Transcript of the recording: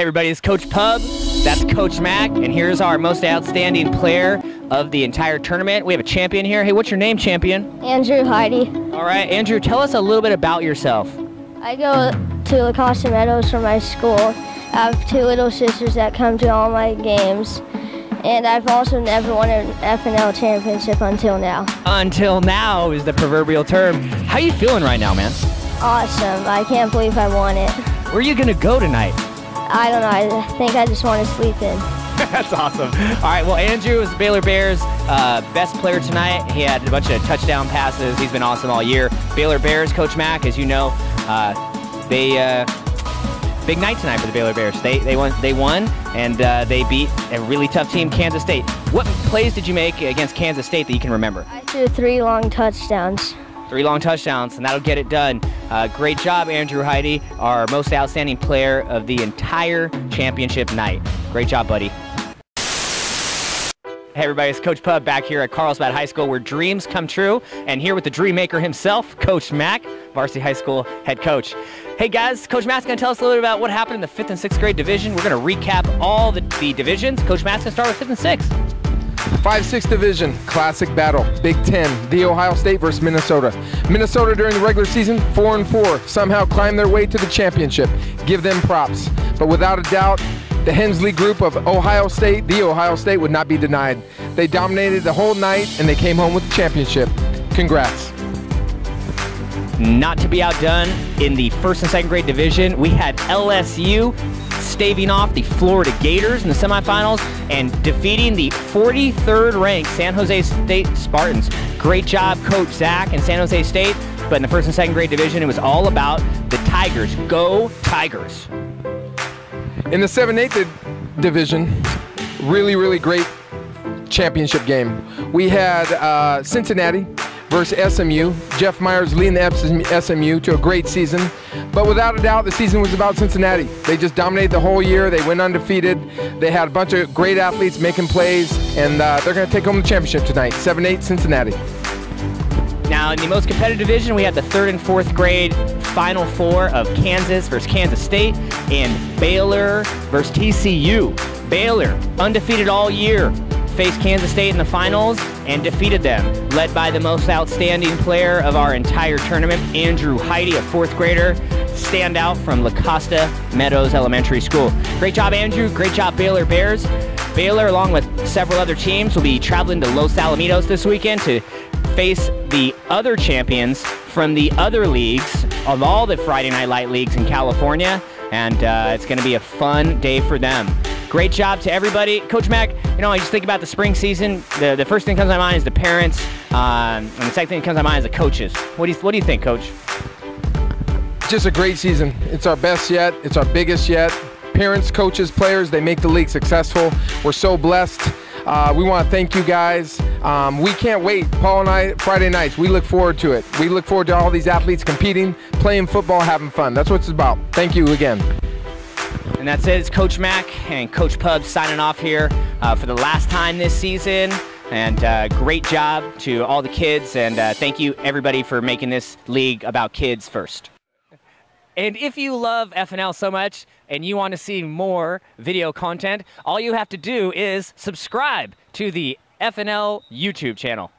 everybody, it's Coach Pub. That's Coach Mac, and here's our most outstanding player of the entire tournament. We have a champion here. Hey, what's your name, champion? Andrew Heidi. All right, Andrew, tell us a little bit about yourself. I go to La Costa Meadows for my school. I have two little sisters that come to all my games. And I've also never won an FNL championship until now. Until now is the proverbial term. How you feeling right now, man? Awesome. I can't believe I won it. Where are you going to go tonight? I don't know. I think I just want to sleep in. That's awesome. All right, well, Andrew is the Baylor Bears' uh, best player tonight. He had a bunch of touchdown passes. He's been awesome all year. Baylor Bears, Coach Mac, as you know, uh, they uh, big night tonight for the Baylor Bears. They they won they won and uh, they beat a really tough team, Kansas State. What plays did you make against Kansas State that you can remember? I threw three long touchdowns. Three long touchdowns, and that'll get it done. Uh, great job, Andrew Heidi, our most outstanding player of the entire championship night. Great job, buddy. Hey everybody, it's Coach Pub back here at Carlsbad High School where dreams come true. And here with the dream maker himself, Coach Mac, Varsity High School head coach. Hey guys, Coach Matt's going to tell us a little bit about what happened in the 5th and 6th grade division. We're going to recap all the, the divisions. Coach Matt's going to start with 5th and 6th. 5-6 division, classic battle, Big Ten, the Ohio State versus Minnesota. Minnesota during the regular season, 4 and 4, somehow climbed their way to the championship. Give them props. But without a doubt, the Hensley group of Ohio State, the Ohio State, would not be denied. They dominated the whole night and they came home with the championship. Congrats. Not to be outdone in the first and second grade division, we had LSU staving off the Florida Gators in the semifinals and defeating the 43rd ranked San Jose State Spartans. Great job, Coach Zach and San Jose State. But in the first and second grade division, it was all about the Tigers. Go Tigers! In the 7-8 division, really, really great championship game. We had uh, Cincinnati versus SMU. Jeff Myers leading the SMU to a great season. But without a doubt, the season was about Cincinnati. They just dominated the whole year. They went undefeated. They had a bunch of great athletes making plays, and uh, they're going to take home the championship tonight. 7-8 Cincinnati. Now, in the most competitive division, we had the third and fourth grade Final Four of Kansas versus Kansas State and Baylor versus TCU. Baylor, undefeated all year, faced Kansas State in the finals and defeated them, led by the most outstanding player of our entire tournament, Andrew Heidi, a fourth grader, standout from La Costa Meadows Elementary School. Great job, Andrew. Great job, Baylor Bears. Baylor, along with several other teams, will be traveling to Los Alamitos this weekend to face the other champions from the other leagues of all the Friday Night Light leagues in California, and uh, it's going to be a fun day for them. Great job to everybody. Coach Mac, you know, I just think about the spring season. The, the first thing that comes to my mind is the parents, um, and the second thing that comes to my mind is the coaches. What do you, what do you think, Coach? Just a great season. It's our best yet. It's our biggest yet. Parents, coaches, players, they make the league successful. We're so blessed. Uh, we want to thank you guys. Um, we can't wait. Paul and I, Friday nights, we look forward to it. We look forward to all these athletes competing, playing football, having fun. That's what it's about. Thank you again. And that's it. It's Coach Mac and Coach Pub signing off here uh, for the last time this season. And uh, great job to all the kids. And uh, thank you, everybody, for making this league about kids first. And if you love FNL so much and you want to see more video content, all you have to do is subscribe to the FNL YouTube channel.